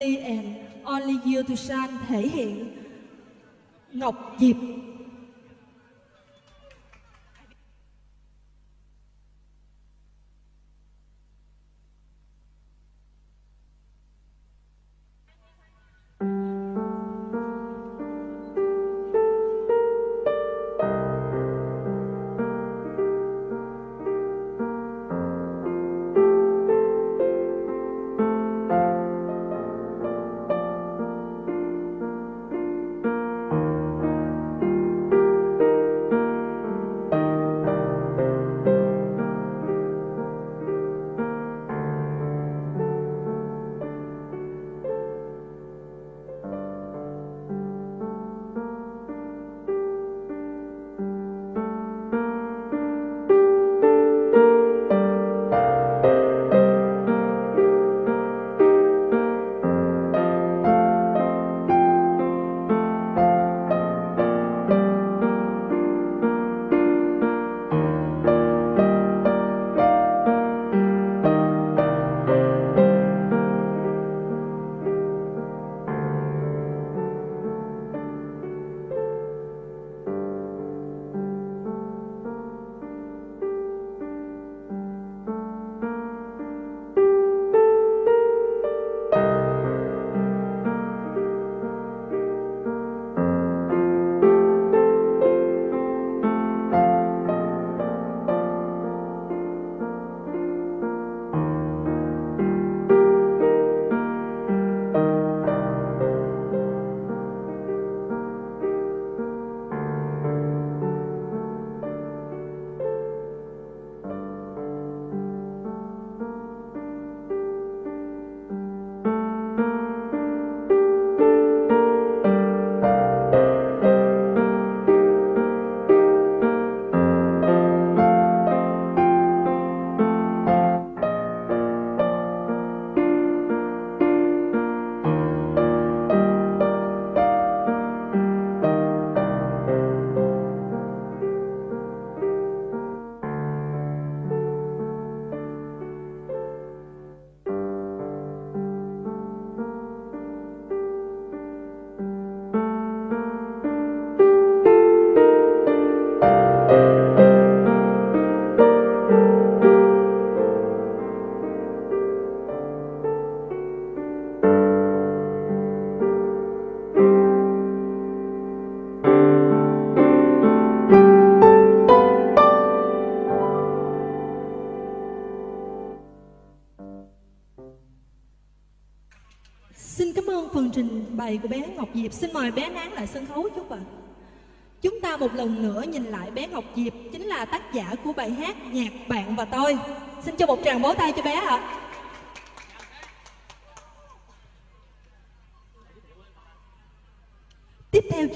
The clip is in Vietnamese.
and Only You to Shine thể hiện Ngọc Diệp. Xin cảm ơn phần trình bày của bé Ngọc Diệp. Xin mời bé nán lại sân khấu chút ạ. Chúng ta một lần nữa nhìn lại bé Ngọc Diệp, chính là tác giả của bài hát Nhạc bạn và tôi. Xin cho một tràng vỗ tay cho bé ạ. Tiếp theo